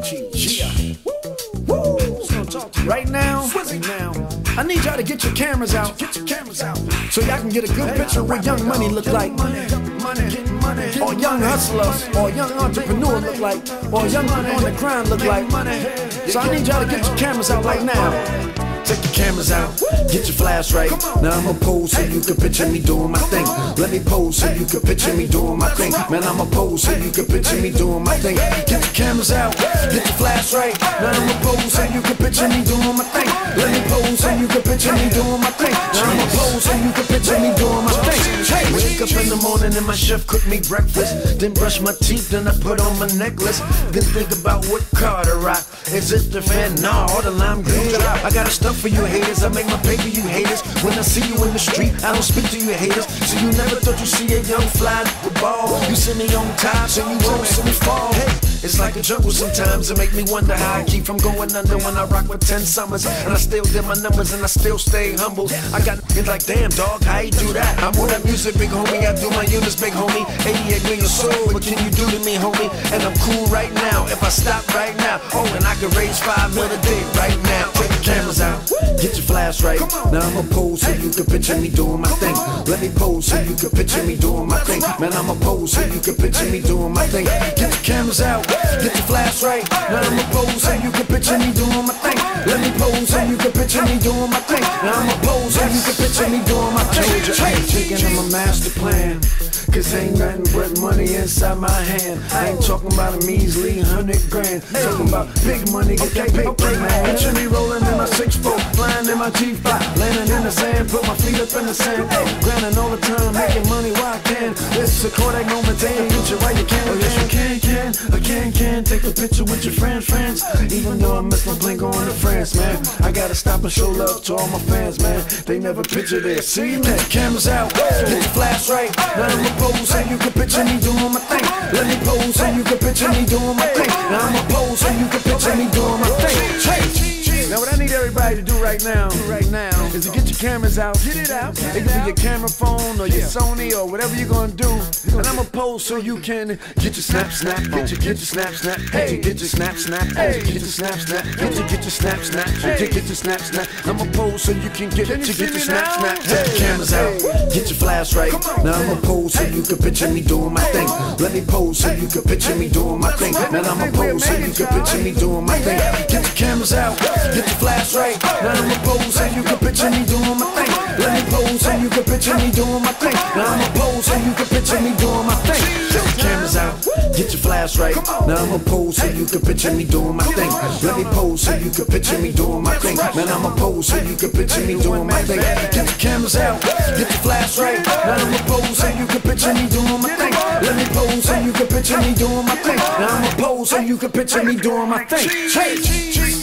St. Cheese. Yeah. Woo! Right now, right now, I need y'all to get your cameras out. Get your cameras out. So y'all can get a good picture of what young money look like. Or young hustlers, or young entrepreneur look like, or young on the grind look like. So I need y'all to get your cameras out right now. Take your cameras out, get your flash right. Now I'ma pose so you can picture me doing my thing. Let me pose so you can picture me doing my thing. Man, I'ma pose so you can picture me doing my thing. Get your cameras out, get your flash right. Now I'ma pose so you can picture me doing my thing. Let me pose so you can picture me doing my thing. Now I'ma pose so you can picture me doing my thing. Up in the morning and my chef cook me breakfast. Then brush my teeth, then I put on my necklace. Then think about what car to rock. Is it the fan? No, or the lime green drop. I got a stuff for you haters. I make my paper, you haters. When I see you in the street, I don't speak to you haters. So you never thought you see a young fly with ball. You see me on top, so you won't see me fall. Hey, it's like a jungle sometimes. It make me wonder how I keep from going under when I rock with 10 summers. And I still did my numbers and I still stay humble. I got it's like, damn, dog, how you do that? I'm with that music, big homie. I do my units, big homie. 88 million soul, what can you do to me, homie? And I'm cool right now. If I stop right now, oh, and I can raise five mil a day right now. Take the cameras out, get your flash right. Now I'ma pose so you can picture me doing my thing. Let me pose so you can picture me doing my thing. Man, I'ma pose so you can picture me doing my thing. Get your cameras out, get your flash right. Now I'ma pose so you can picture me doing my thing. Let me pose so you can picture me doing my thing. Now I'ma pose so you can picture me doing my thing. Ain't taking on my master plan. Cause ain't nothing but money inside my hand. I ain't talking about a measly hundred grand. Talking about big money, get that paper, man. Picture me rolling in my six foot, flying in my G5, landing in the sand, put my feet up in the sand. Grinding all the time, making money while I can. This is a Kodak moment, take a picture right you can. Oh yes you can, can, I can, can. Take a picture with your friends, friends. Even though I miss my plane going to France, man. I gotta stop and show love to all my fans, man. They never picture this. See, man, cameras out, your flash right. Now I'ma pose so you can picture me doing my thing. Let me pose so you can picture me doing my thing. Now I'ma pose so you can picture me doing my thing. Hey. Now what I need everybody to do right now, right now, is to get your cameras out. Get it out. It could be your camera phone or your Sony or whatever you're gonna do. And I'ma pose so you can get your snap snap, get your get your snap snap, get your get your snap snap, get your get your snap snap, get your get your snap snap, get your get your snap snap. I'ma pose so you can get to get your snap snap. Get your cameras out, get your flash right. Now I'ma pose so you can picture me doing my thing. Let me pose so you can picture me doing my thing. Now I'ma pose so you can picture me doing my thing. Get your cameras out, get your flash right. Now I'ma pose so you can picture me doing my thing. Let me pose so you can picture me doing my thing. Now I'ma pose so you can picture me doing my thing. Get your cameras out, get your flash right. Now I'ma pose so you can picture me doing my thing. Let me pose so you can picture me doing my thing. Man, I'ma pose so you can picture me doing my thing. Get your cameras out, get your flash right. Now I'ma pose so you can picture me doing my thing. Let me pose so you can picture me doing my thing. Now I'ma pose so you can picture me doing my thing. Hey.